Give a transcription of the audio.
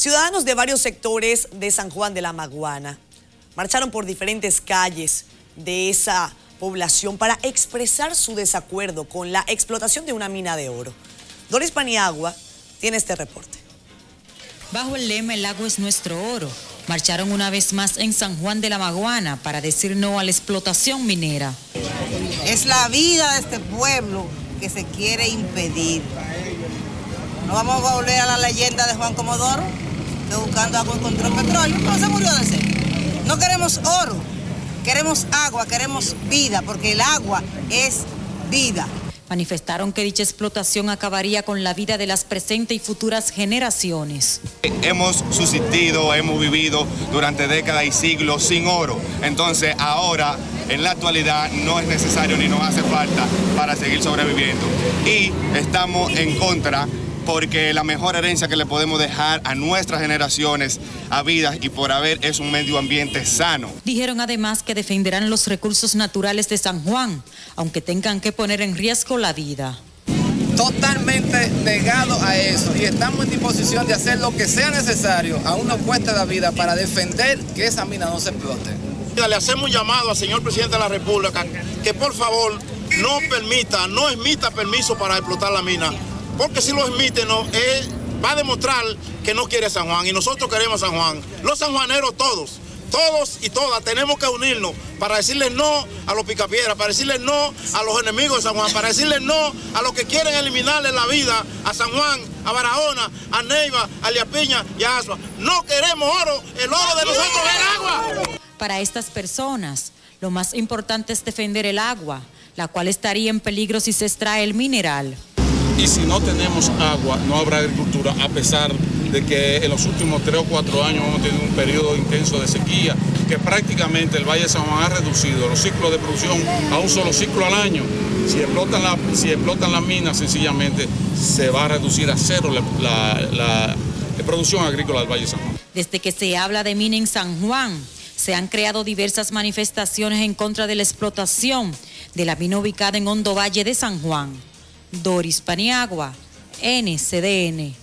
Ciudadanos de varios sectores de San Juan de la Maguana marcharon por diferentes calles de esa población para expresar su desacuerdo con la explotación de una mina de oro. Doris Paniagua tiene este reporte. Bajo el lema El agua es nuestro oro, marcharon una vez más en San Juan de la Maguana para decir no a la explotación minera. Es la vida de este pueblo que se quiere impedir. No vamos a volver a la leyenda de Juan Comodoro, buscando agua encontró petróleo, pero se murió de sed. No queremos oro, queremos agua, queremos vida, porque el agua es vida. Manifestaron que dicha explotación acabaría con la vida de las presentes y futuras generaciones. Hemos subsistido, hemos vivido durante décadas y siglos sin oro. Entonces ahora, en la actualidad, no es necesario ni nos hace falta para seguir sobreviviendo. Y estamos en contra porque la mejor herencia que le podemos dejar a nuestras generaciones a vida y por haber es un medio ambiente sano. Dijeron además que defenderán los recursos naturales de San Juan, aunque tengan que poner en riesgo la vida. Totalmente negado a eso y estamos en disposición de hacer lo que sea necesario a una cuesta de vida para defender que esa mina no se explote. Le hacemos un llamado al señor presidente de la República que por favor no permita, no emita permiso para explotar la mina porque si lo emite no, va a demostrar que no quiere San Juan y nosotros queremos San Juan. Los sanjuaneros todos, todos y todas tenemos que unirnos para decirles no a los picapiedras, para decirles no a los enemigos de San Juan, para decirles no a los que quieren eliminarle la vida a San Juan, a Barahona, a Neiva, a Liapiña y a Asua. No queremos oro, el oro de nosotros es el agua. Para estas personas, lo más importante es defender el agua, la cual estaría en peligro si se extrae el mineral y si no tenemos agua, no habrá agricultura, a pesar de que en los últimos tres o cuatro años hemos tenido un periodo intenso de sequía, que prácticamente el Valle de San Juan ha reducido los ciclos de producción a un solo ciclo al año. Si explotan, la, si las minas, sencillamente se va a reducir a cero la, la producción agrícola del Valle de San Juan. Desde que se habla de mina en San Juan, se han creado diversas manifestaciones en contra de la explotación de la mina ubicada en Hondo Valle de San Juan. Doris Paniagua, NCDN.